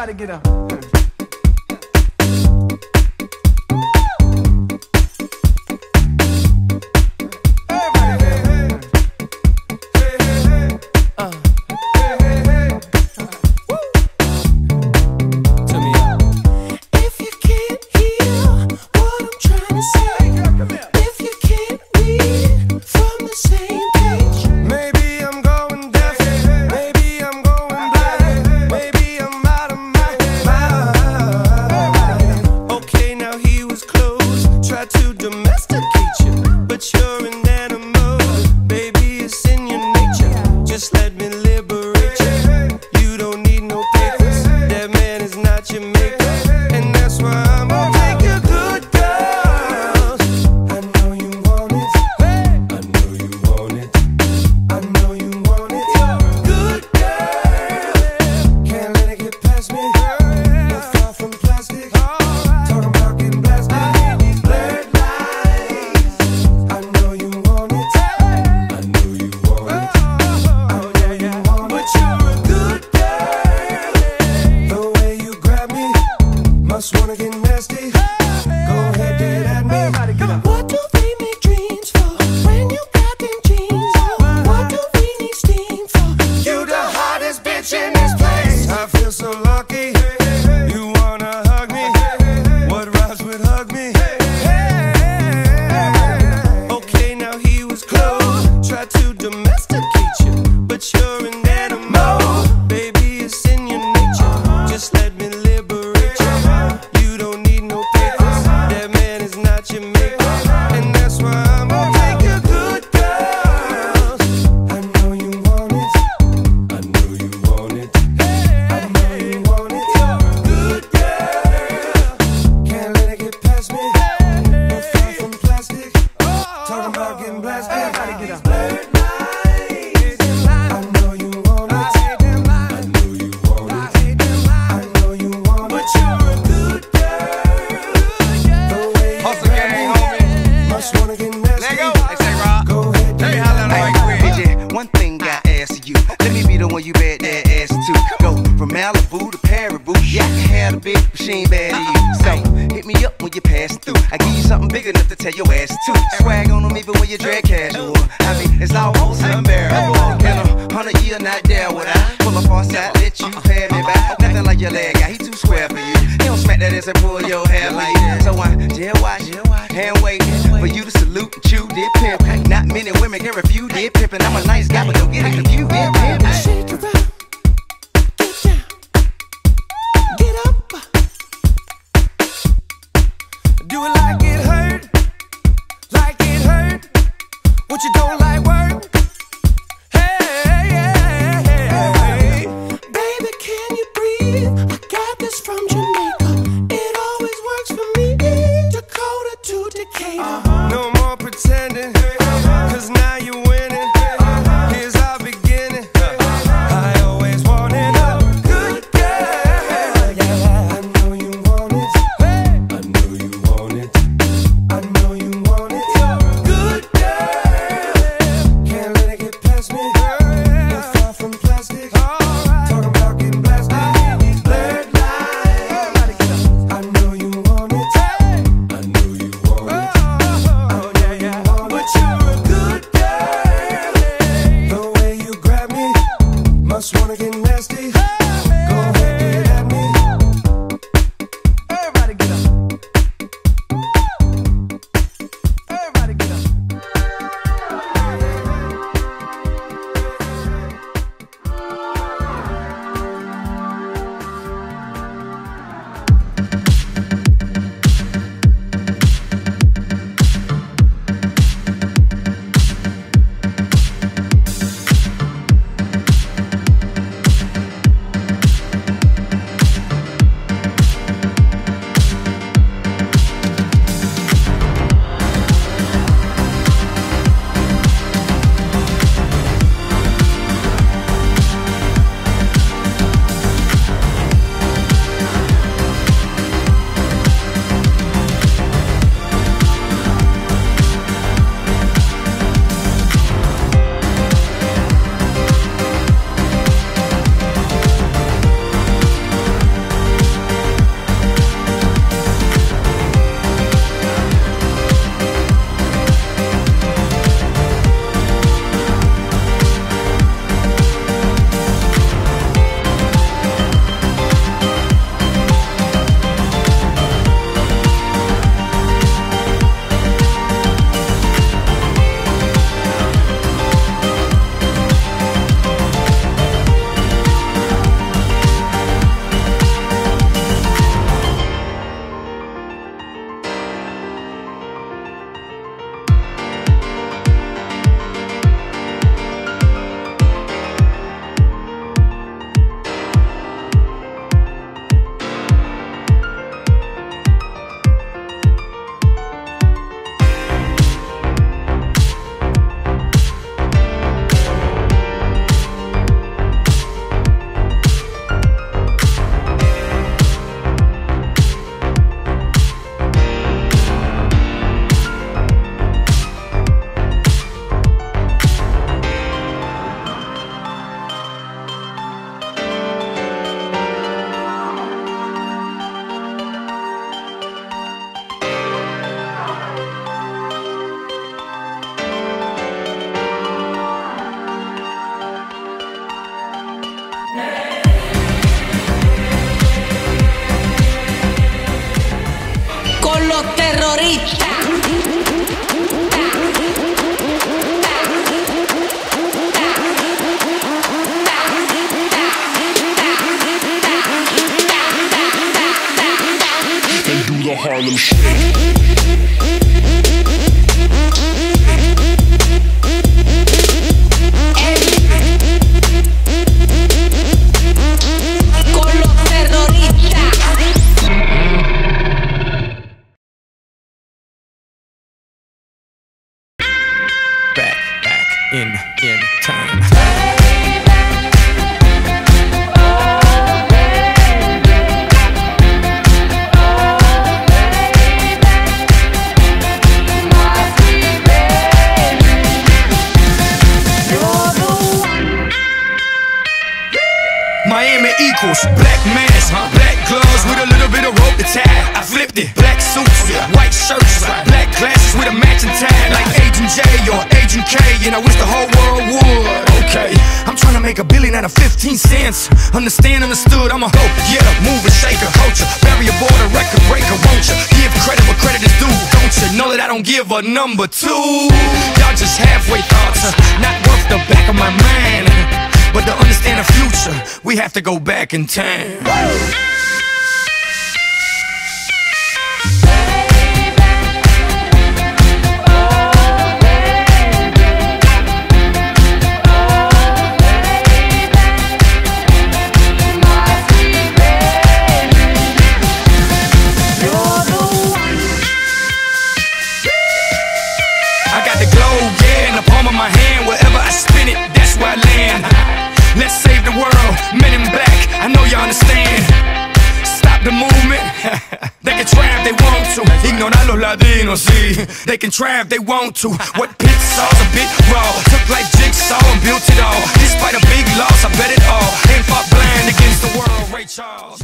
Everybody get up. you bet that ass too. Go from Malibu to Paribu. Yeah, I can have a big machine bad to you. So hit me up when you pass through. I give you something big enough to tell your ass too. Swag on them even when you're drag casual. I mean, it's almost unbearable. In a hundred year not down would I pull up on side, let you pay me back. Nothing like your leg back that ass and pull your hair like that. So I jail watch, hand wait for you to salute and chew dip pimp. Not many women can refuse dip pimp, and I'm a nice guy, but don't get it confused. it up. In in time. Miami equals black mask, black gloves with a little bit of rope to tie. I flipped it, black suits, white shirts, black glasses with a matching tie, like Agent J or Agent K, and I wish the whole world would. Okay, I'm trying to make a billion out of 15 cents. Understand, understood, I'm a hoe, yeah, mover, shaker, culture, barrier border, record breaker, won't you? Give credit where credit is due, don't you? Know that I don't give a number two. Y'all just halfway thoughts, uh, not worth the back of my mind. But to understand the future, we have to go back in time. They can try if they want to. Ignorar los latinos, sí. They can try if they want to. What pit saw's a bit raw. Took like jigsaw and built it all. Despite a big loss, I bet it all. Ain't fought blind against the world, Ray Charles.